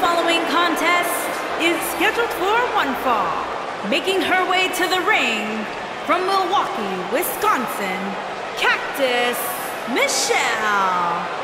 following contest is scheduled for one fall. Making her way to the ring from Milwaukee, Wisconsin, Candice Michelle.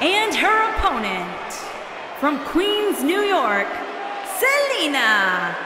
And her opponent, from Queens, New York, Zelina.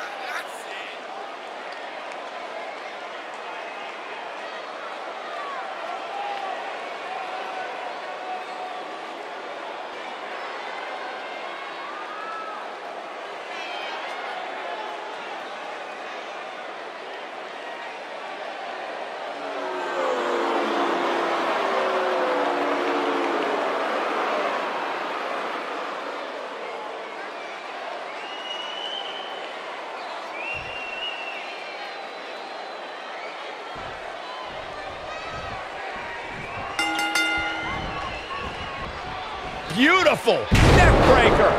Beautiful neck breaker.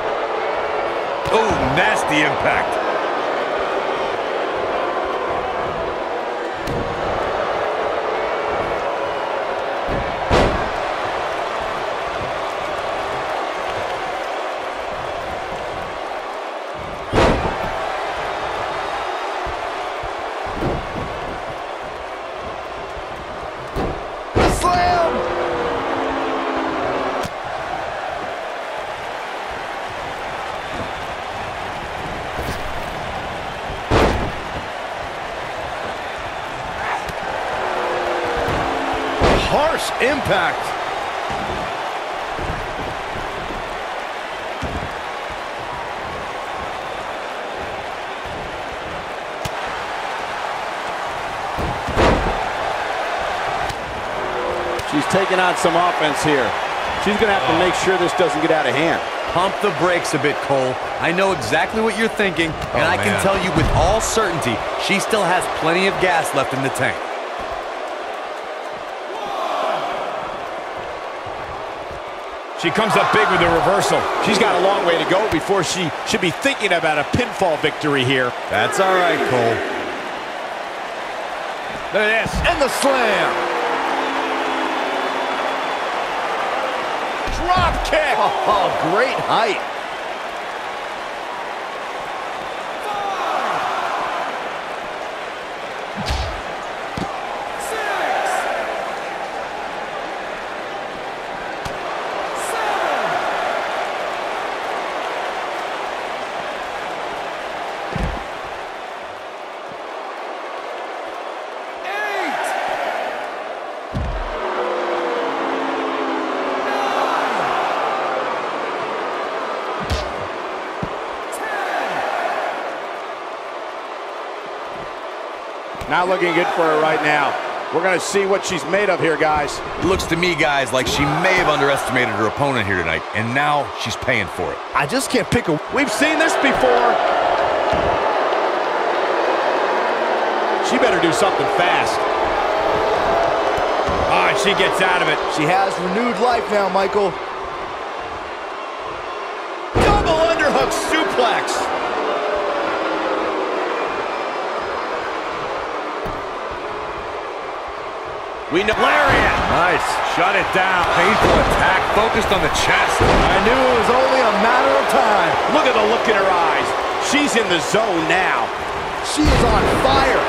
Oh, nasty impact. Harsh impact. She's taking on some offense here. She's going to have to make sure this doesn't get out of hand. Pump the brakes a bit, Cole. I know exactly what you're thinking, and oh, I can tell you with all certainty, she still has plenty of gas left in the tank. She comes up big with the reversal. She's got a long way to go before she should be thinking about a pinfall victory here. That's all right, Cole. Look at this. And the slam! Drop kick. Oh, great height. Not looking good for her right now. We're going to see what she's made of here, guys. It looks to me, guys, like she may have underestimated her opponent here tonight, and now she's paying for it. I just can't pick a... We've seen this before. She better do something fast. Oh, and she gets out of it. She has renewed life now, Michael. Double underhook suplex. We know Lariat. Nice. Shut it down. Painful attack focused on the chest. I knew it was only a matter of time. Look at the look in her eyes. She's in the zone now. She is on fire.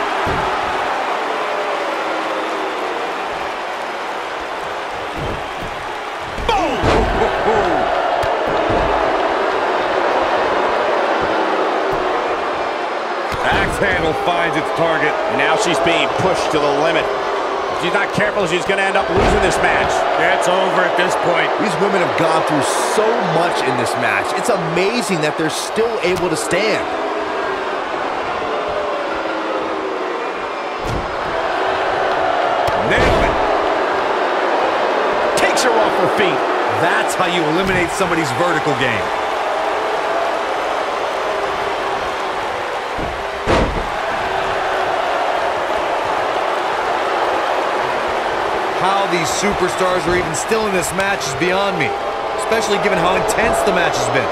Axe handle finds its target. Now she's being pushed to the limit. If she's not careful, she's going to end up losing this match. It's over at this point. These women have gone through so much in this match. It's amazing that they're still able to stand. Nailed it. Takes her off her feet. That's how you eliminate somebody's vertical game. How these superstars are even still in this match is beyond me, especially given how intense the match has been.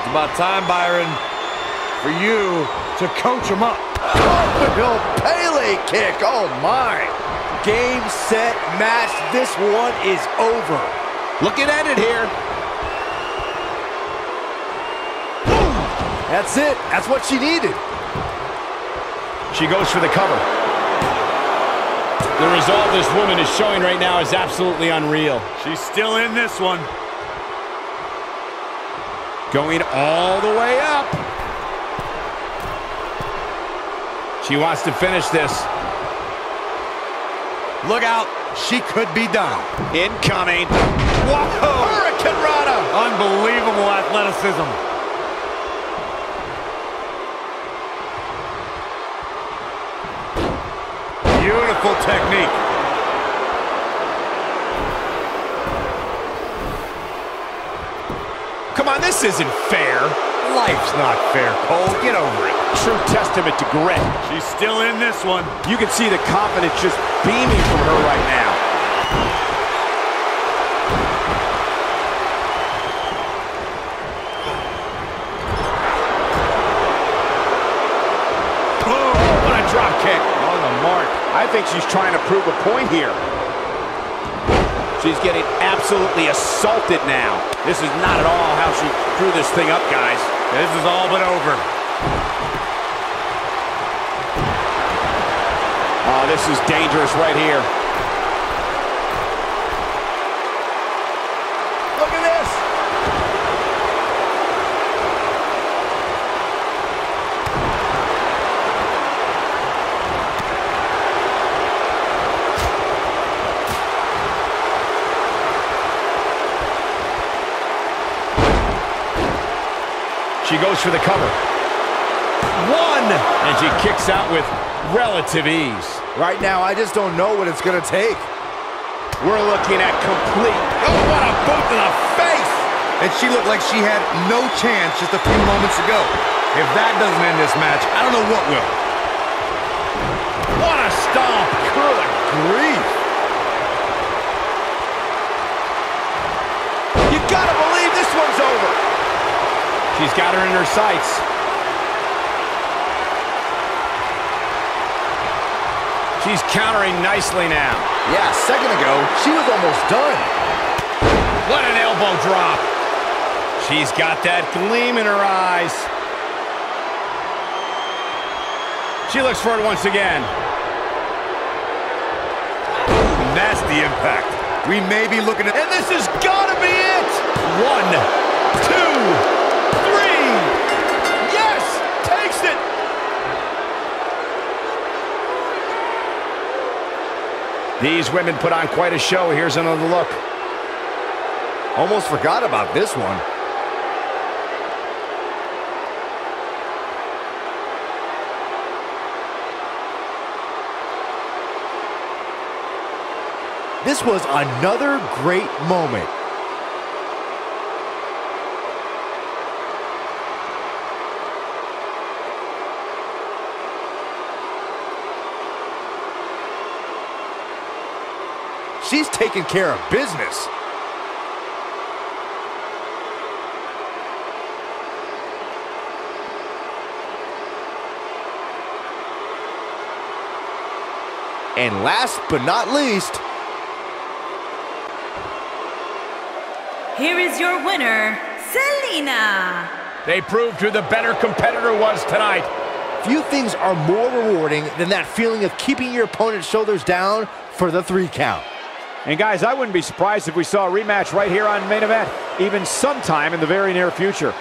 It's about time, Byron, for you to coach him up. Bill Pele kick. Oh, my. Game, set, match. This one is over. Looking at it here. That's it. That's what she needed. She goes for the cover. The resolve this woman is showing right now is absolutely unreal. She's still in this one. Going all the way up. She wants to finish this. Look out, she could be done. Incoming. Whoa! Hurricanrana! Unbelievable athleticism. Beautiful technique. Come on, this isn't fair. Life's not fair, Cole. Get over it. True testament to grit. She's still in this one. You can see the confidence just beaming from her right now. Boom. What a drop kick. On the mark. I think she's trying to prove a point here. She's getting absolutely assaulted now. This is not at all how she drew this thing up, guys. This is all but over. Oh, this is dangerous right here. Look at this. She goes for the cover. One! And she kicks out with relative ease. Right now, I just don't know what it's going to take. We're looking at complete... Oh, what a boot to the face! And she looked like she had no chance just a few moments ago. If that doesn't end this match, I don't know what will. What a stomp! Good grief! She's got her in her sights. She's countering nicely now. Yeah, a second ago, she was almost done. What an elbow drop! She's got that gleam in her eyes. She looks for it once again. Nasty impact. We may be looking at... And this has got to be it! One, two, These women put on quite a show. Here's another look. Almost forgot about this one. This was another great moment. She's taking care of business. And last but not least, Here is your winner, Zelina. They proved who the better competitor was tonight. few things are more rewarding than that feeling of keeping your opponent's shoulders down for the three count. And guys, I wouldn't be surprised if we saw a rematch right here on main event, even sometime in the very near future.